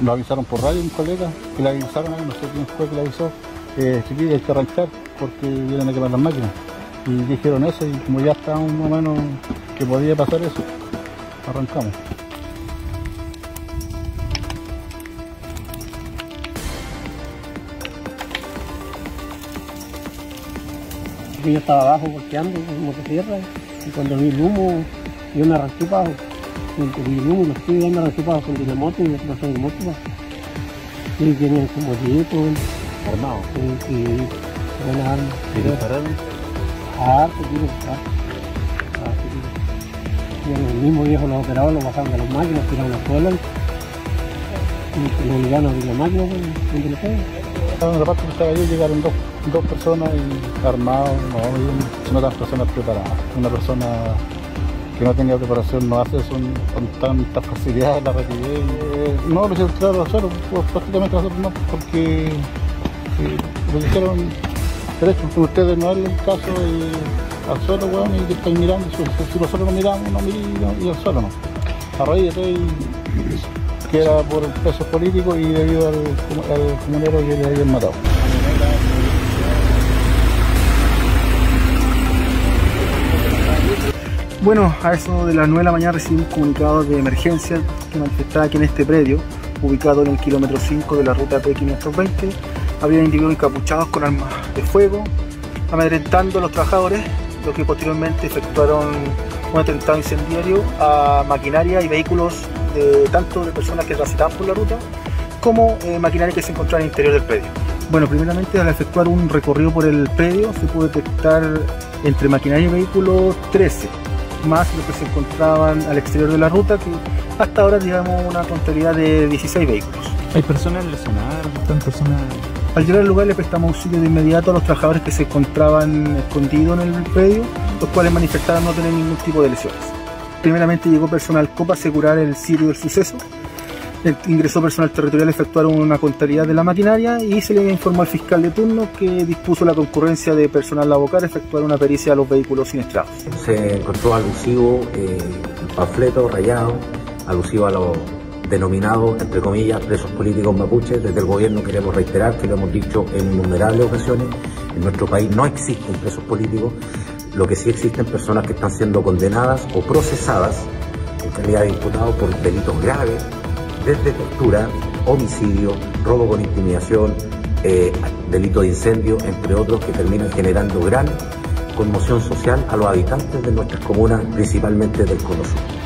nos avisaron por radio un colega, que le avisaron no sé quién fue que le avisó, eh, chiquillo hay que arrancar porque vienen a quemar las máquinas. Y dijeron eso y como ya está un momento que podía pasar eso, arrancamos. Yo estaba abajo golpeando en motosierra y cuando vi el humo yo me arranqué para abajo. Y vi el humo y los tíos me arranqué para abajo con y el moto. pa. Y tenían como 10 todo el Armado. y, y buena arma. ¿Y dispararon? Harto tiro, harto. Harto tiro. Y el mismo viejo los operadores lo bajaron de las máquinas, tiraron las suelas y lo obligaron a abrir la máquina pues, donde lo fue. En la parte que estaba yo llegaron dos, dos personas y armados, no, otras personas preparadas. Una persona que no tenía preparación no hace eso con tanta facilidad la rapidez. Eh, no, lo hicieron al suelo, pues, prácticamente nosotros no, porque eh, lo hicieron derecho. Ustedes no darle el caso y al suelo, weón, y que están mirando, si, si nosotros no miramos, no miramos y, al suelo no. A raíz de todo, y- que era por el peso político y debido al, al comunero que le habían matado. Bueno, a eso de las 9 de la mañana recibimos comunicado de emergencia que manifestaba que en este predio, ubicado en el kilómetro 5 de la ruta P520, había individuos encapuchados con armas de fuego, amedrentando a los trabajadores, lo que posteriormente efectuaron un atentado incendiario a maquinaria y vehículos de, tanto de personas que transitaban por la ruta como eh, maquinaria que se encontraba en el interior del predio. Bueno, primeramente al efectuar un recorrido por el predio se pudo detectar entre maquinaria y vehículos 13, más los que se encontraban al exterior de la ruta, que hasta ahora llevamos una contabilidad de 16 vehículos. ¿Hay personas lesionadas? ¿Están personas...? Al llegar al lugar le prestamos auxilio de inmediato a los trabajadores que se encontraban escondidos en el predio, los cuales manifestaron no tener ningún tipo de lesiones. Primeramente llegó personal COPA a asegurar el sitio del suceso. Ingresó personal territorial a efectuar una contabilidad de la maquinaria y se le informó al fiscal de turno que dispuso la concurrencia de personal laboral a efectuar una pericia a los vehículos siniestrados. se encontró alusivo, eh, panfleto rayado, alusivo a los denominados, entre comillas, presos políticos mapuches. Desde el gobierno queremos reiterar que lo hemos dicho en innumerables ocasiones, en nuestro país no existen presos políticos, lo que sí existen personas que están siendo condenadas o procesadas en calidad de imputados por delitos graves, desde tortura, homicidio, robo con intimidación, eh, delito de incendio, entre otros, que terminan generando gran conmoción social a los habitantes de nuestras comunas, principalmente del Cono Sur.